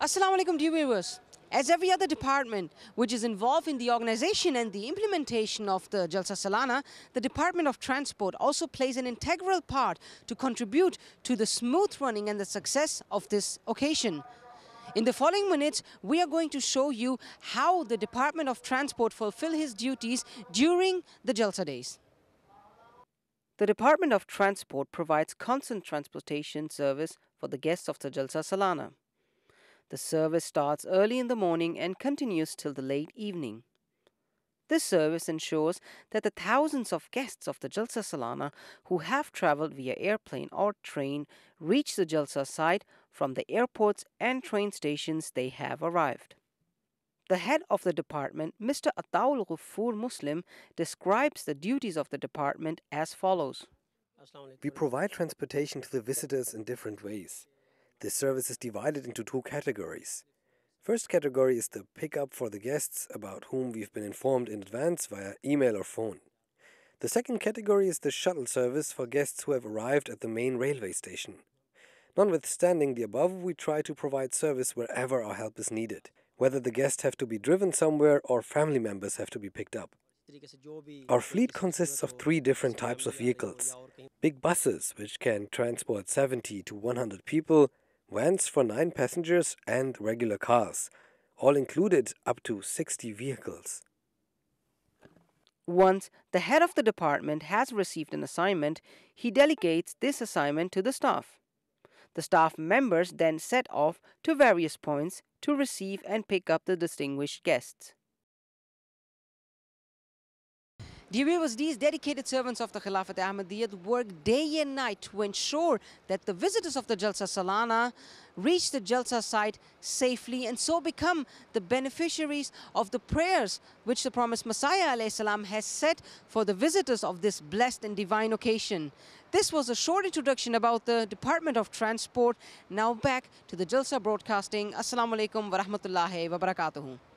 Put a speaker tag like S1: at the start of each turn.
S1: Assalamu alaikum, dear viewers. As every other department which is involved in the organization and the implementation of the Jalsa Salana, the Department of Transport also plays an integral part to contribute to the smooth running and the success of this occasion. In the following minutes, we are going to show you how the Department of Transport fulfill his duties during the Jalsa days. The Department of Transport provides constant transportation service for the guests of the Jalsa Salana. The service starts early in the morning and continues till the late evening. This service ensures that the thousands of guests of the Jalsa Salana who have traveled via airplane or train reach the Jalsa site from the airports and train stations they have arrived. The head of the department, Mr. Ataul Ghufoor Muslim, describes the duties of the department as follows.
S2: We provide transportation to the visitors in different ways. This service is divided into two categories. First category is the pickup for the guests about whom we've been informed in advance via email or phone. The second category is the shuttle service for guests who have arrived at the main railway station. Notwithstanding the above, we try to provide service wherever our help is needed, whether the guests have to be driven somewhere or family members have to be picked up. Our fleet consists of three different types of vehicles big buses, which can transport 70 to 100 people, vans for 9 passengers, and regular cars, all included up to 60 vehicles.
S1: Once the head of the department has received an assignment, he delegates this assignment to the staff. The staff members then set off to various points to receive and pick up the distinguished guests. Dear viewers, these dedicated servants of the Khilafat Ahmadiyyat work day and night to ensure that the visitors of the Jalsa Salana reach the Jalsa site safely and so become the beneficiaries of the prayers which the promised Messiah salam has set for the visitors of this blessed and divine occasion. This was a short introduction about the Department of Transport. Now back to the Jalsa broadcasting. Assalamu alaikum wa rahmatullahi wa barakatuhu.